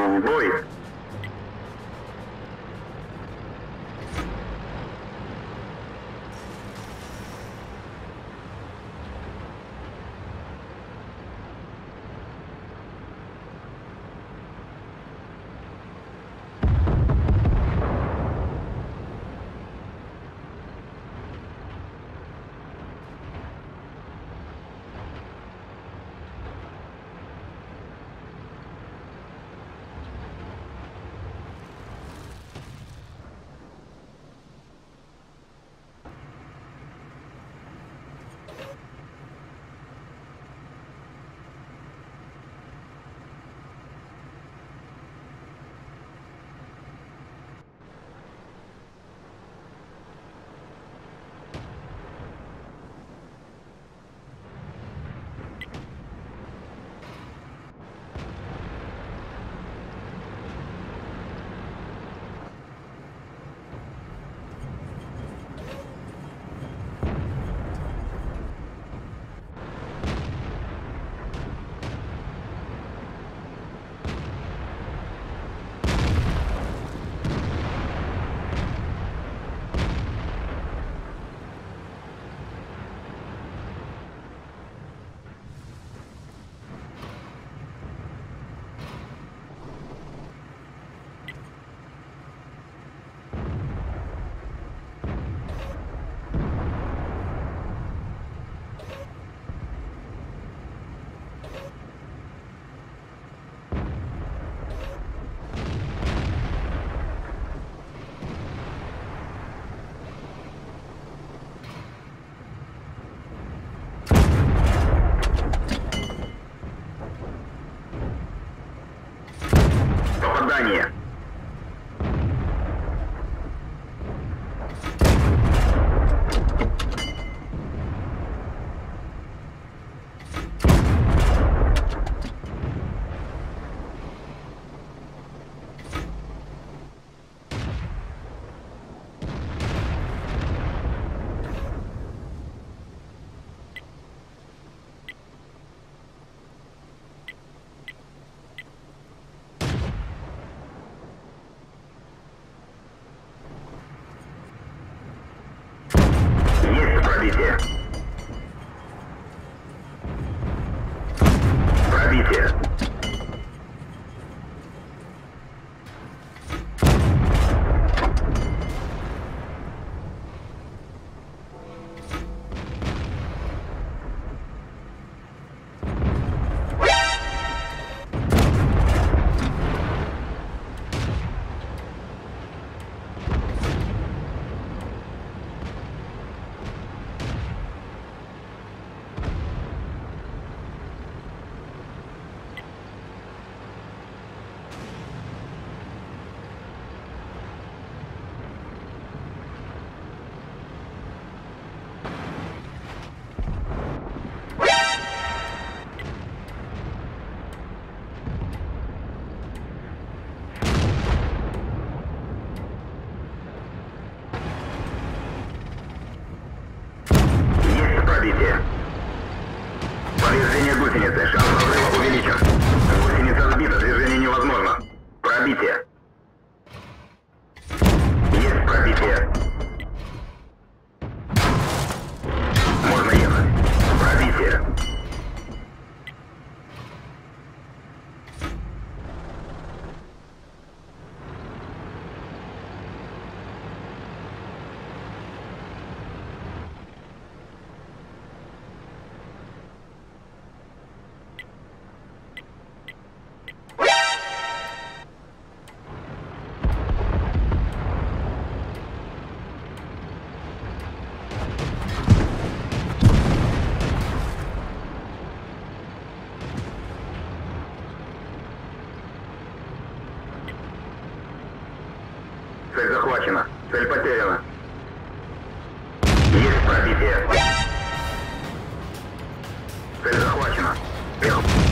con Void. Цель потеряна. Есть пробитие. Цель захвачена. Эх.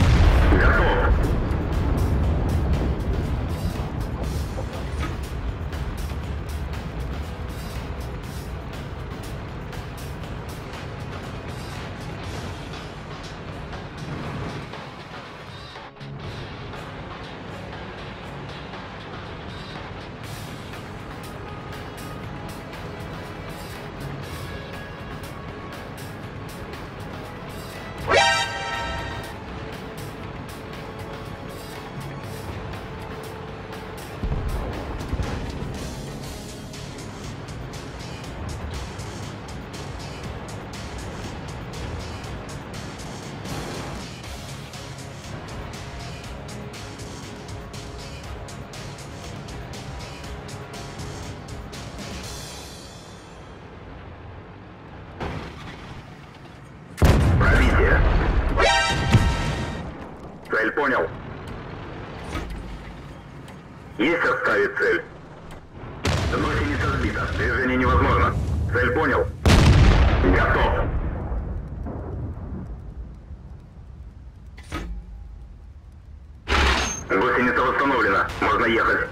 Цель понял. Есть отставить цель. Гусеница сбита. Движение невозможно. Цель понял. Готов. Гусеница восстановлена. Можно ехать.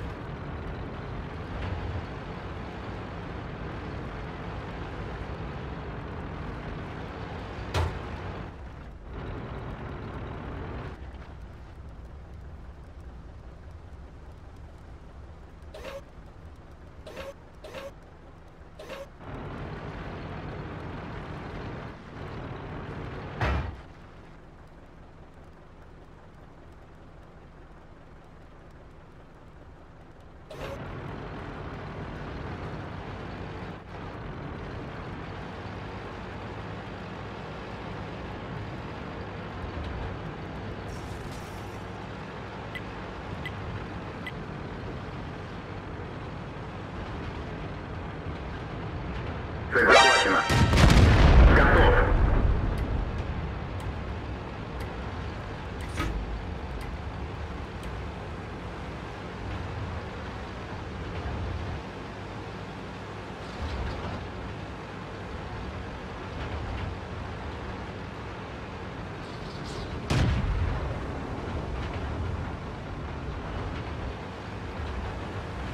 Цель захвачена. Готов.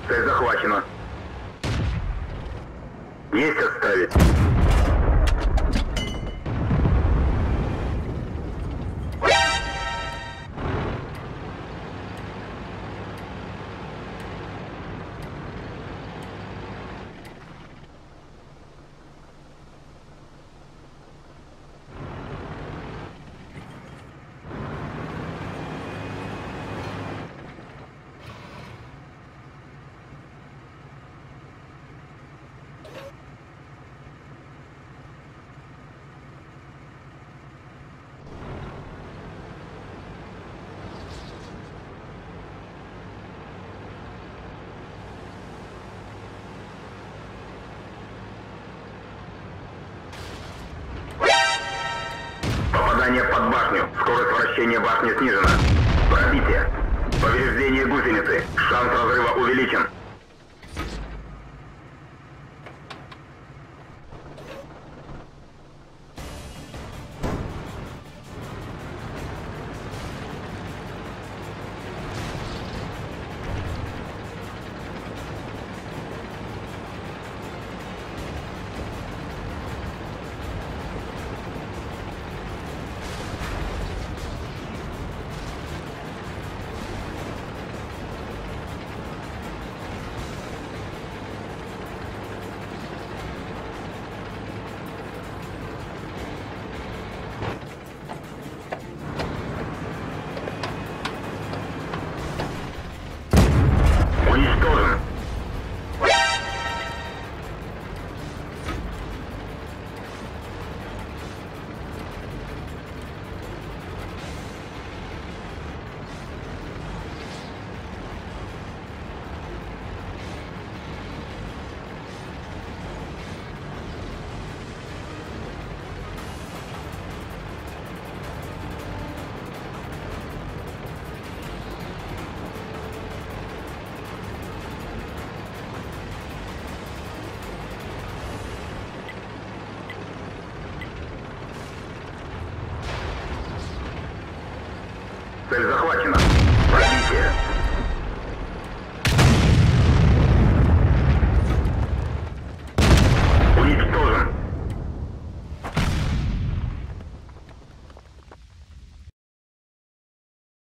Цель захвачена. Есть оставить. Попадание под башню. Скорость вращения башни снижена. Пробитие. Повреждение гусеницы. Шанс разрыва увеличен. Цель захвачена. Пробитие.